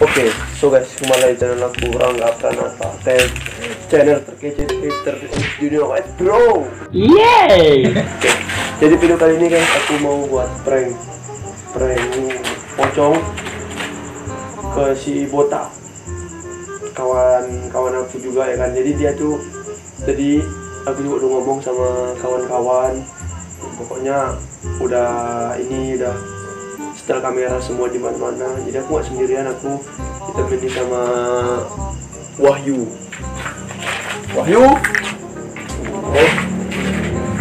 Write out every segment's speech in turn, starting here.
Oke, so guys, kembali channel aku Rangga Pranata dan channel terkece Twitter dunia wide bro. Yeay! Oke, jadi video kali ini guys aku mau buat prank prank pocong ke si Bota kawan kawan aku juga ya kan. Jadi dia tuh jadi aku juga udah ngomong sama kawan-kawan pokoknya udah ini udah setel kamera semua di mana-mana jadi aku gak sendirian aku ditemani sama Wahyu Wahyu oke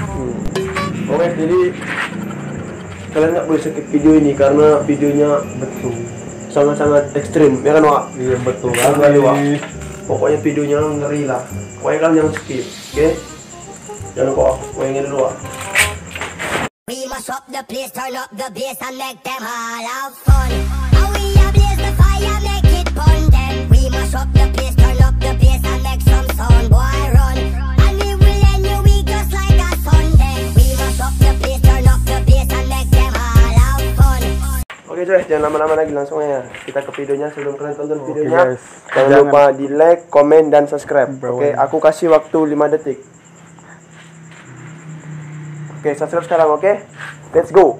Hmm. oke jadi kalian nggak boleh skip video ini karena videonya Betul. sangat-sangat ekstrim ya kan Wak? Iya betul Sekali, Wak. pokoknya videonya ngeri lah pokoknya kalian jangan skip oke jangan lupa pokoknya ini dulu Wak. The place, turn up the bass and make them all have fun. And we a blaze the fire, make it fun then. We must up the place, turn up the bass and make some sound, boy run. And we will end your week just like a Sunday. We must up the place, turn up the bass and make them all have fun. Oke coy, jangan lama-lama lagi langsung ya kita ke videonya sebelum kalian tonton videonya. guys. Jangan, Jangan- lupa di like, komen dan subscribe. Oke, aku kasih waktu 5 detik. Oke, subscribe sekarang oke? Let's go.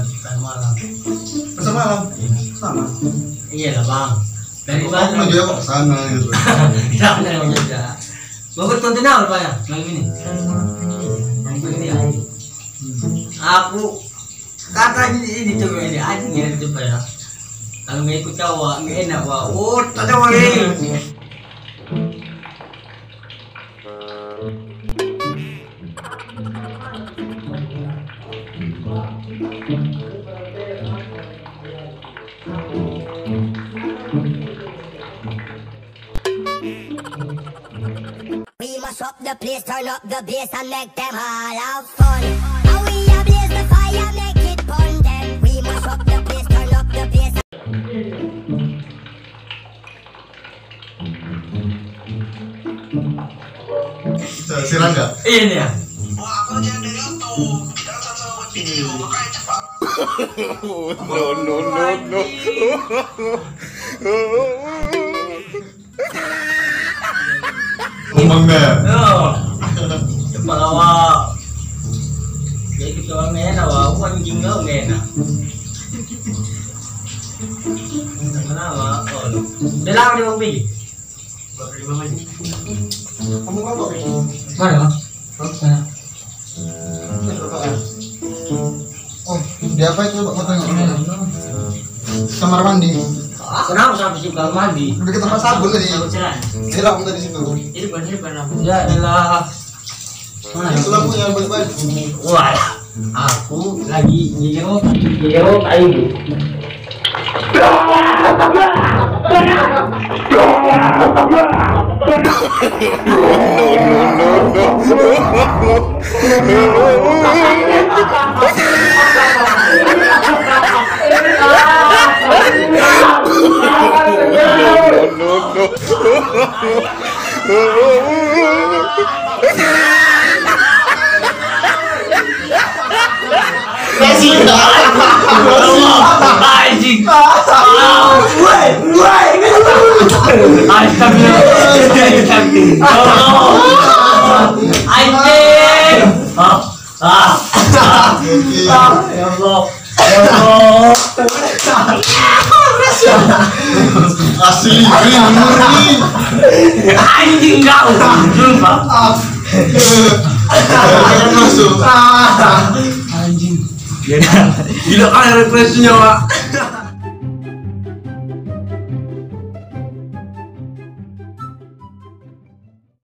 Lanjutkan malam. Masa malam? Sama. Iya lah bang. Dari Aku mana? juga kok ke sana gitu. Tidak ada yang juga. Bagus tonton apa pak ya? Malam ini. Ini ya. Aku kata ini ini coba ini anjing ya coba ya. Kalau nggak ikut cowok nggak enak wah. Oh, ada ini. We must up the place, turn up the bass and make them all have fun. And we a blaze the fire, make it fun then. We must up the place, turn up the bass. Si Rangga. Iya nih ya. Ngomong deh. Oh. Cepat awak. Jadi kita orang enak wah. Aku anjing kau enak. Kenapa? Oh. Udah lama di mobil. Kamu? Mana? Bang? Mana? Oh, di apa itu Pak fotonya? Kamar mandi. Kenapa sampai sih kamar mandi? Udah ke tempat sabun tadi. Hilang tadi situ. Ini bukan ini bukan lampu. Ya elah. Mana? Itu buat baju. Wah, aku lagi air. Woi, woi. Astagfirullah. Anjing. Ah. Ah. Ya Allah. Ya Allah. Asli, green, murni. Anjing kau. Sumpah. Masuk. Anjing. Gila kan refleksinya, Pak.